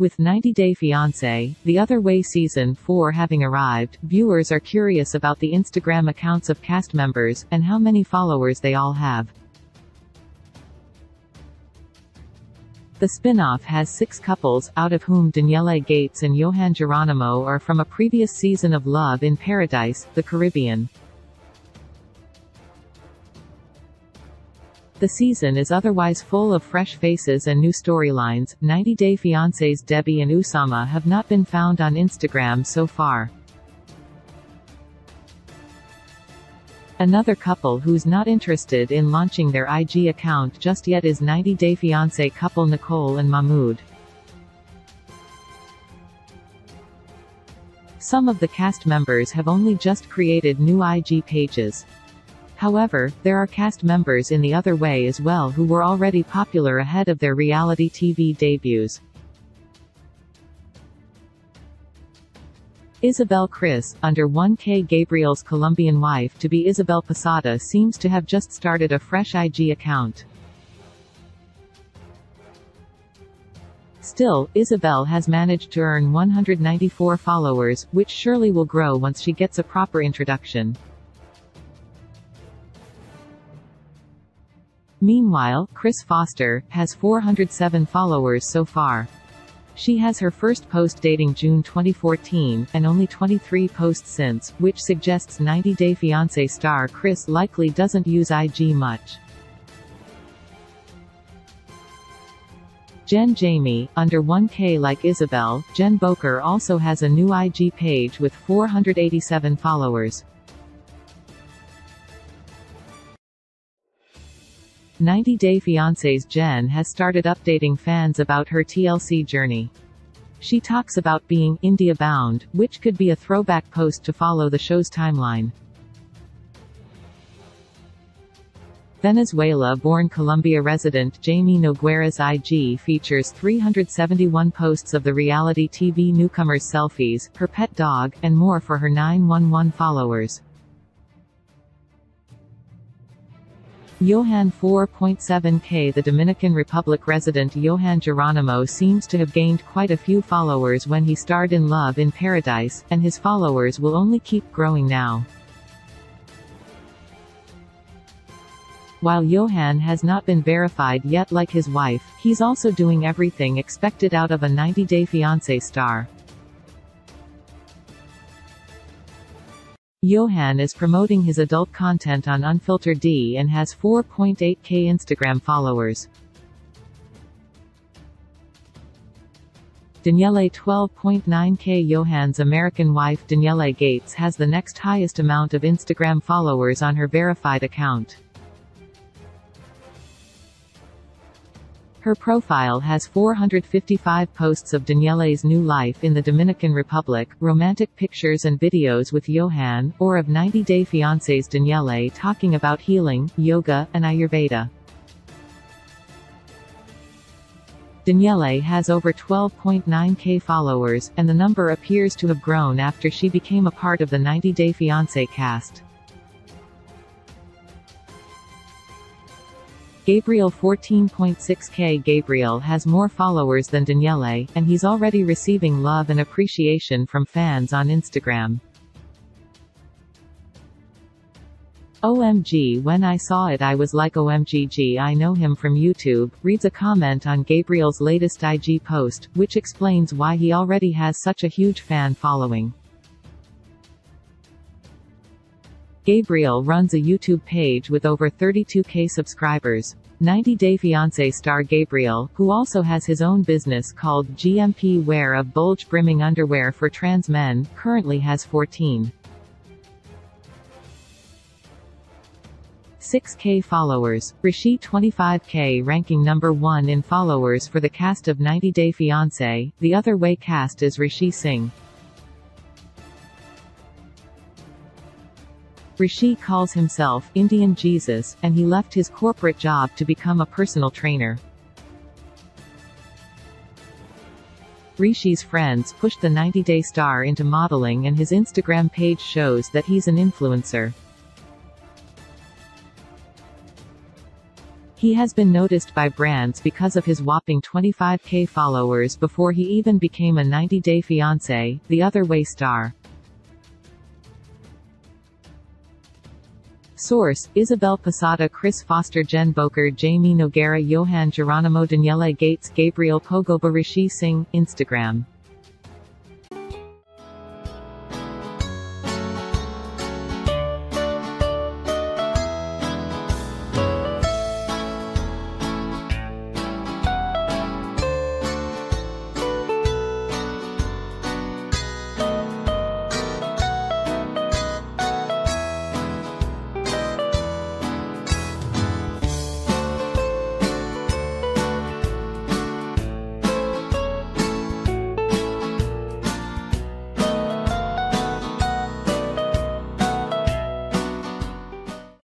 With 90 Day Fiancé, The Other Way Season 4 having arrived, viewers are curious about the Instagram accounts of cast members, and how many followers they all have. The spin-off has six couples, out of whom Daniela Gates and Johan Geronimo are from a previous season of Love in Paradise, the Caribbean. The season is otherwise full of fresh faces and new storylines. 90 Day Fiancé's Debbie and Usama have not been found on Instagram so far. Another couple who's not interested in launching their IG account just yet is 90 Day Fiancé couple Nicole and Mahmoud. Some of the cast members have only just created new IG pages. However, there are cast members in the other way as well who were already popular ahead of their reality TV debuts. Isabel Chris, under 1K Gabriel's Colombian wife to be Isabel Posada seems to have just started a fresh IG account. Still, Isabel has managed to earn 194 followers, which surely will grow once she gets a proper introduction. Meanwhile, Kris Foster, has 407 followers so far. She has her first post dating June 2014, and only 23 posts since, which suggests 90 Day Fiancé star Kris likely doesn't use IG much. Jen Jamie, under 1K like Isabel, Jen Boker also has a new IG page with 487 followers. 90 Day Fiancé's Jen has started updating fans about her TLC journey. She talks about being India bound, which could be a throwback post to follow the show's timeline. Venezuela-born Colombia resident Jamie Noguera's IG features 371 posts of the reality TV newcomer's selfies, her pet dog, and more for her 911 followers. Johan 4.7k The Dominican Republic resident Johan Geronimo seems to have gained quite a few followers when he starred in Love in Paradise, and his followers will only keep growing now. While Johan has not been verified yet like his wife, he's also doing everything expected out of a 90 Day Fiancé star. Johan is promoting his adult content on Unfiltered D and has 4.8k Instagram followers. Daniele 12.9k Johan's American wife Daniela Gates has the next highest amount of Instagram followers on her verified account. Her profile has 455 posts of Daniele's new life in the Dominican Republic, romantic pictures and videos with Johan, or of 90 Day Fiancé's Daniele talking about healing, yoga, and Ayurveda. Daniele has over 12.9k followers, and the number appears to have grown after she became a part of the 90 Day Fiancé cast. Gabriel 14.6k Gabriel has more followers than Daniele, and he's already receiving love and appreciation from fans on Instagram. OMG when I saw it I was like OMGG I know him from YouTube, reads a comment on Gabriel's latest IG post, which explains why he already has such a huge fan following. Gabriel runs a YouTube page with over 32k subscribers. 90 Day Fiancé star Gabriel, who also has his own business called GMP Wear of bulge-brimming underwear for trans men, currently has 14. 6k followers. Rishi 25k ranking number 1 in followers for the cast of 90 Day Fiancé, the other way cast is Rishi Singh. Rishi calls himself Indian Jesus, and he left his corporate job to become a personal trainer. Rishi's friends pushed the 90-day star into modeling and his Instagram page shows that he's an influencer. He has been noticed by brands because of his whopping 25k followers before he even became a 90 Day Fiancé, the other way star. Source, Isabel Posada Kris Foster Jen Boker Jamie Noguera Johan Geronimo Daniela Gates Gabriel Paboga Rishi Singh, Instagram